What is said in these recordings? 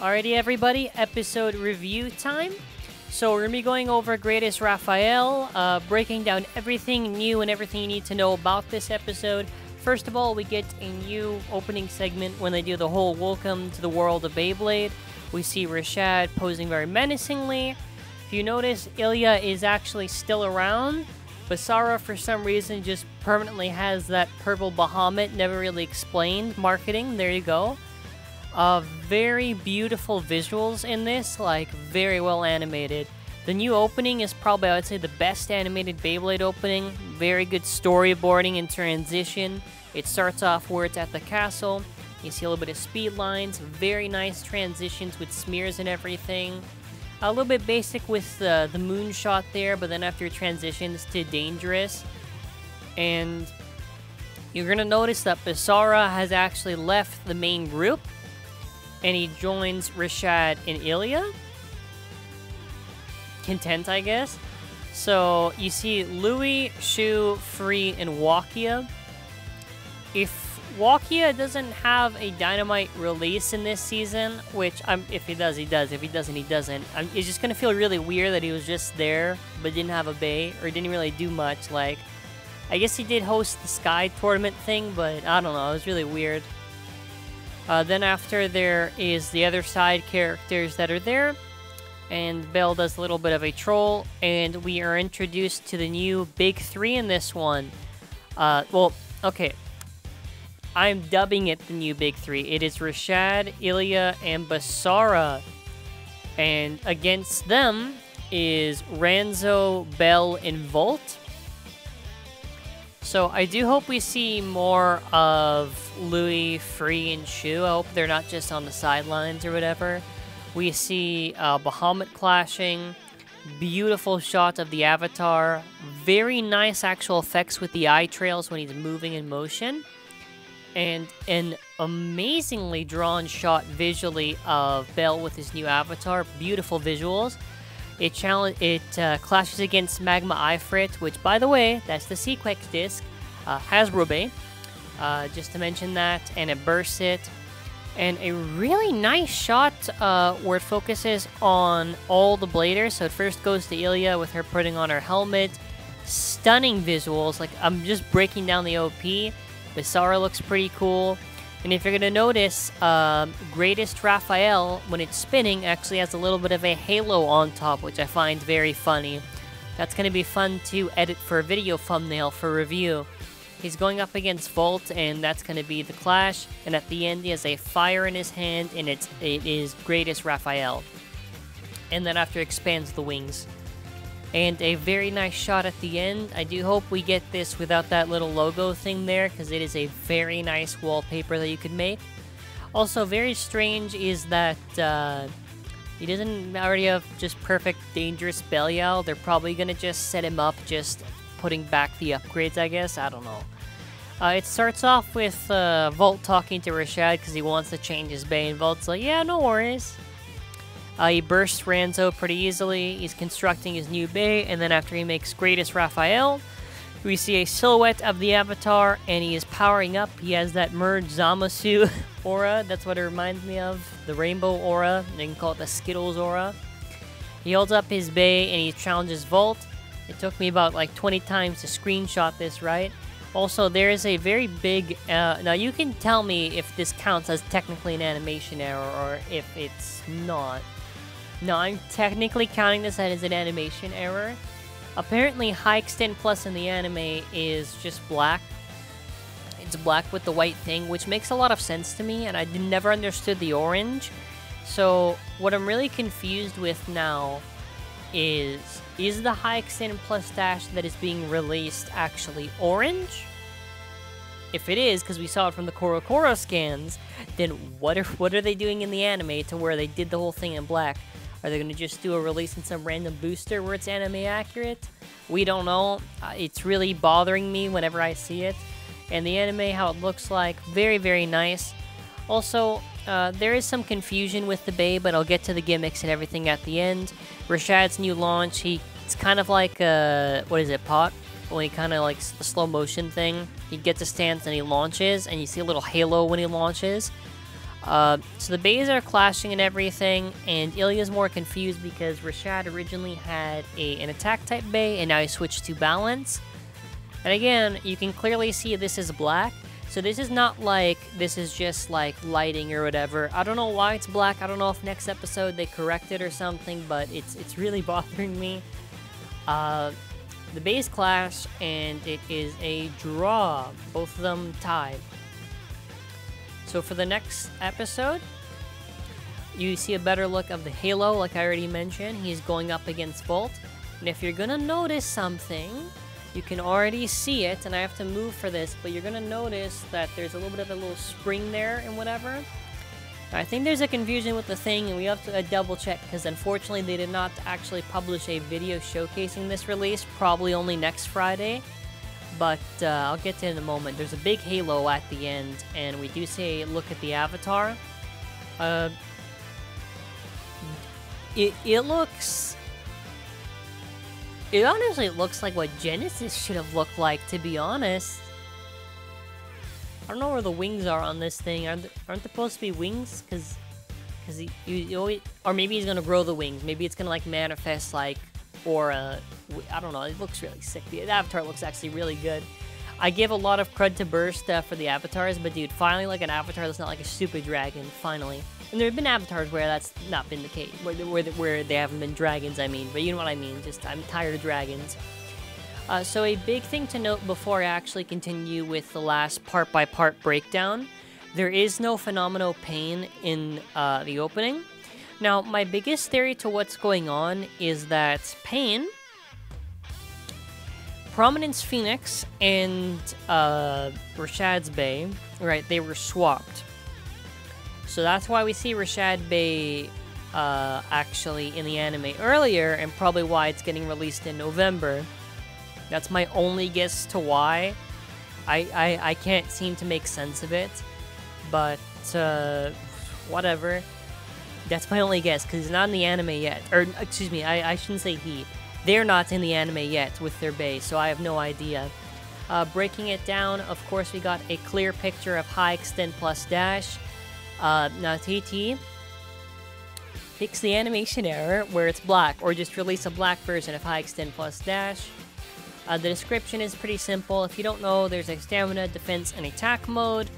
Alrighty, everybody, episode review time. So we're gonna be going over Greatest Raphael, uh, breaking down everything new and everything you need to know about this episode. First of all, we get a new opening segment when they do the whole "Welcome to the World of Beyblade." We see Rashad posing very menacingly. If you notice, Ilya is actually still around, but Sarah, for some reason, just permanently has that purple Bahamut, never really explained marketing. There you go. Uh, very beautiful visuals in this, like very well animated. The new opening is probably, I would say, the best animated Beyblade opening. Very good storyboarding and transition. It starts off where it's at the castle. You see a little bit of speed lines, very nice transitions with smears and everything. A little bit basic with the, the moon shot there, but then after it transitions to dangerous. And you're going to notice that Basara has actually left the main group and he joins Rashad and Ilya. Content, I guess. So you see Louis, Shu, Free, and Wakiya. If Wakiya doesn't have a Dynamite release in this season, which I'm, if he does, he does. If he doesn't, he doesn't. I'm, it's just gonna feel really weird that he was just there but didn't have a bay or didn't really do much. Like, I guess he did host the Sky tournament thing, but I don't know. It was really weird. Uh, then after there is the other side characters that are there. And Bell does a little bit of a troll. And we are introduced to the new big three in this one. Uh, well, okay. I'm dubbing it the new big three. It is Rashad, Ilya, and Basara. And against them is Ranzo, Bell, and Volt. So I do hope we see more of Louis, Free, and Shu. I hope they're not just on the sidelines or whatever. We see uh, Bahamut clashing, beautiful shot of the Avatar, very nice actual effects with the eye trails when he's moving in motion, and an amazingly drawn shot visually of Bell with his new Avatar. Beautiful visuals. It challenge it uh, clashes against Magma Ifrit, which, by the way, that's the Sequex disc, uh, Hasbro Bay. Uh, just to mention that, and it bursts it. And a really nice shot uh, where it focuses on all the bladers. So it first goes to Ilya with her putting on her helmet. Stunning visuals. Like, I'm just breaking down the OP. Basara looks pretty cool. And if you're going to notice, um, Greatest Raphael, when it's spinning, actually has a little bit of a halo on top, which I find very funny. That's going to be fun to edit for a video thumbnail for review. He's going up against Volt, and that's going to be the clash. And at the end, he has a fire in his hand, and it's, it is Greatest Raphael. And then after expands the wings. And a very nice shot at the end. I do hope we get this without that little logo thing there, because it is a very nice wallpaper that you could make. Also, very strange is that uh, he doesn't already have just perfect dangerous Belial. They're probably going to just set him up, just putting back the upgrades, I guess. I don't know. Uh, it starts off with uh, Volt talking to Rashad because he wants to change his bay, and Volt's like, yeah, no worries. Uh, he bursts Ranzo pretty easily. He's constructing his new bay, and then after he makes Greatest Raphael, we see a silhouette of the Avatar, and he is powering up. He has that merged Zamasu aura. That's what it reminds me of. The rainbow aura. They can call it the Skittles aura. He holds up his bay, and he challenges Volt. It took me about like 20 times to screenshot this, right? Also, there is a very big... Uh, now, you can tell me if this counts as technically an animation error or if it's not. No, I'm technically counting this as an animation error. Apparently, High Xtend Plus in the anime is just black. It's black with the white thing, which makes a lot of sense to me, and I never understood the orange. So, what I'm really confused with now is, is the High Xtend Plus dash that is being released actually orange? If it is, because we saw it from the CoroCoro scans, then what are, what are they doing in the anime to where they did the whole thing in black? Are they going to just do a release in some random booster where it's anime accurate? We don't know. Uh, it's really bothering me whenever I see it. And the anime, how it looks like, very, very nice. Also, uh, there is some confusion with the Bay, but I'll get to the gimmicks and everything at the end. Rashad's new launch, he, it's kind of like, uh, what is it, Pot? When he kind of like the slow motion thing. He gets a stance and he launches, and you see a little halo when he launches. Uh, so the bays are clashing and everything, and Ilya's more confused because Rashad originally had a, an attack type bay, and now he switched to balance. And again, you can clearly see this is black, so this is not like, this is just like lighting or whatever. I don't know why it's black. I don't know if next episode they correct it or something, but it's, it's really bothering me. Uh, the base clash, and it is a draw. Both of them tied. So for the next episode, you see a better look of the Halo, like I already mentioned. He's going up against Volt. And if you're gonna notice something, you can already see it, and I have to move for this, but you're gonna notice that there's a little bit of a little spring there and whatever. I think there's a confusion with the thing, and we have to uh, double check, because unfortunately they did not actually publish a video showcasing this release, probably only next Friday. But uh, I'll get to it in a moment. There's a big halo at the end, and we do say look at the avatar. Uh, it, it looks it honestly looks like what Genesis should have looked like, to be honest. I don't know where the wings are on this thing. Aren't, there, aren't supposed to be wings? Because because you, you always, or maybe he's gonna grow the wings. Maybe it's gonna like manifest like, or I don't know. It looks really sick. The avatar looks actually really good. I give a lot of cred to Burst uh, for the avatars, but dude, finally like an avatar that's not like a stupid dragon. Finally. And there have been avatars where that's not been the case, where, where, where they haven't been dragons, I mean. But you know what I mean, just I'm tired of dragons. Uh, so a big thing to note before I actually continue with the last part-by-part -part breakdown, there is no phenomenal pain in uh, the opening. Now, my biggest theory to what's going on is that Pain, Prominence Phoenix, and uh, Rashad's Bay, right, they were swapped. So that's why we see Rashad Bay uh, actually in the anime earlier, and probably why it's getting released in November. That's my only guess to why. I, I, I can't seem to make sense of it, but uh, whatever. That's my only guess, because he's not in the anime yet. Or, excuse me, I, I shouldn't say he. They're not in the anime yet with their base, so I have no idea. Uh, breaking it down, of course, we got a clear picture of high Xtend plus dash. Uh, TT fix the animation error where it's black, or just release a black version of High Xtend Plus Dash. Uh, the description is pretty simple. If you don't know, there's a stamina, defense, and attack mode.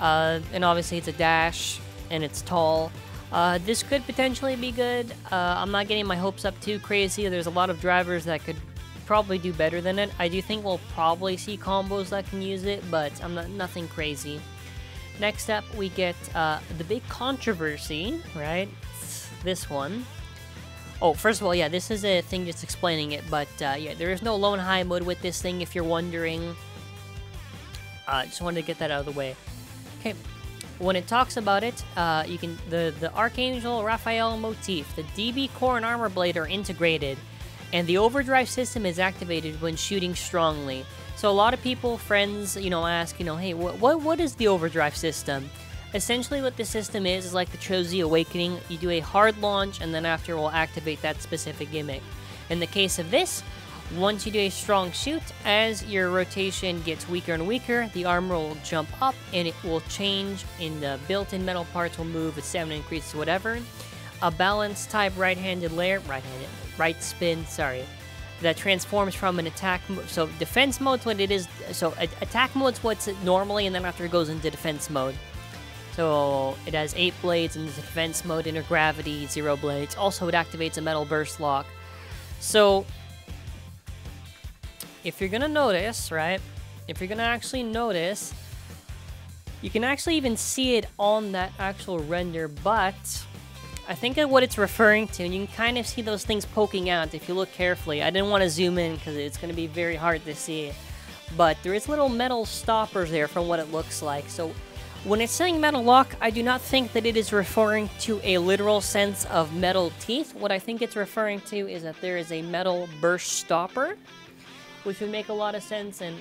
Uh, and obviously it's a dash, and it's tall. Uh, this could potentially be good. Uh, I'm not getting my hopes up too crazy. There's a lot of drivers that could probably do better than it. I do think we'll probably see combos that can use it, but I'm not nothing crazy. Next up, we get uh, the big controversy, right? this one. Oh, first of all, yeah, this is a thing just explaining it, but uh, yeah, there is no lone high mode with this thing if you're wondering. I uh, just wanted to get that out of the way. Okay, when it talks about it, uh, you can the the Archangel Raphael motif, the DB core and armor blade are integrated, and the overdrive system is activated when shooting strongly. So a lot of people, friends, you know, ask, you know, hey, what what, what is the overdrive system? Essentially what the system is, is like the Cho-Z Awakening. You do a hard launch, and then after we'll activate that specific gimmick. In the case of this, once you do a strong shoot, as your rotation gets weaker and weaker, the armor will jump up and it will change in the built-in metal parts will move, its stamina increases, whatever. A balance type right-handed layer, right-handed, right spin, sorry, that transforms from an attack so defense mode's what it is so attack mode's what's normally and then after it goes into defense mode so it has 8 blades in defense mode inner gravity 0 blades also it activates a metal burst lock so if you're gonna notice right if you're gonna actually notice you can actually even see it on that actual render but I think of what it's referring to, and you can kind of see those things poking out if you look carefully. I didn't want to zoom in because it's going to be very hard to see. But there is little metal stoppers there from what it looks like. So when it's saying metal lock, I do not think that it is referring to a literal sense of metal teeth. What I think it's referring to is that there is a metal burst stopper, which would make a lot of sense. And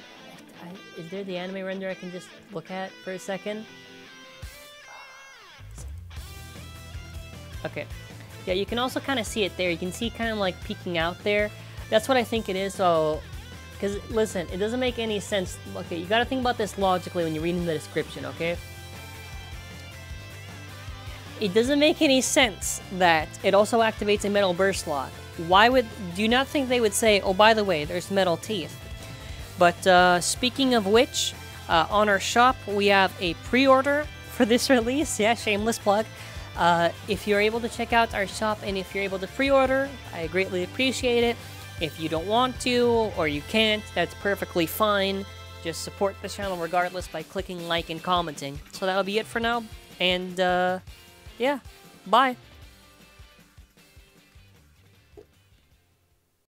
I, is there the anime render I can just look at for a second? Okay. Yeah, you can also kind of see it there. You can see kind of like peeking out there. That's what I think it is. So, because listen, it doesn't make any sense. Okay, you got to think about this logically when you're reading the description, okay? it doesn't make any sense that it also activates a metal burst lock. Why would, do you not think they would say, oh, by the way, there's metal teeth? But uh, speaking of which, uh, on our shop, we have a pre-order for this release. Yeah, shameless plug. Uh, if you're able to check out our shop and if you're able to pre-order, I greatly appreciate it. If you don't want to or you can't, that's perfectly fine. Just support the channel regardless by clicking like and commenting. So that'll be it for now. And uh, yeah, bye.